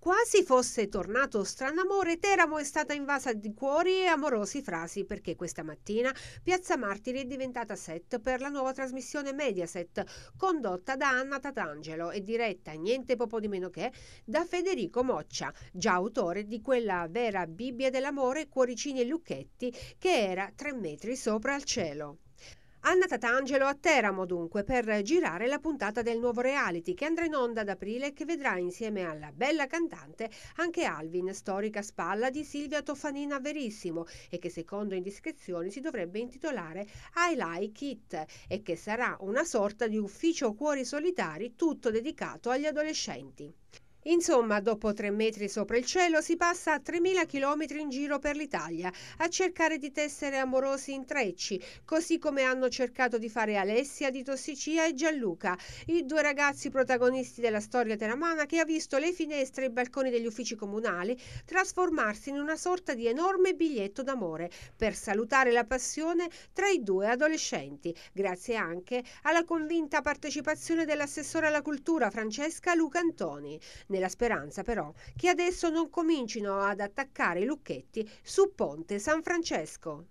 Quasi fosse tornato stranamore, Teramo è stata invasa di cuori e amorosi frasi perché questa mattina Piazza Martiri è diventata set per la nuova trasmissione Mediaset condotta da Anna Tatangelo e diretta niente poco di meno che da Federico Moccia, già autore di quella vera Bibbia dell'amore Cuoricini e Lucchetti che era tre metri sopra il cielo. Anna Tatangelo a Teramo dunque per girare la puntata del nuovo reality che andrà in onda ad aprile e che vedrà insieme alla bella cantante anche Alvin, storica spalla di Silvia Toffanina Verissimo e che secondo indiscrezioni si dovrebbe intitolare I Like It e che sarà una sorta di ufficio cuori solitari tutto dedicato agli adolescenti. Insomma, dopo tre metri sopra il cielo si passa a 3.000 km in giro per l'Italia a cercare di tessere amorosi intrecci, così come hanno cercato di fare Alessia di Tossicia e Gianluca, i due ragazzi protagonisti della storia teramana che ha visto le finestre e i balconi degli uffici comunali trasformarsi in una sorta di enorme biglietto d'amore per salutare la passione tra i due adolescenti, grazie anche alla convinta partecipazione dell'assessore alla cultura Francesca Luca Antoni nella speranza però che adesso non comincino ad attaccare i lucchetti su Ponte San Francesco.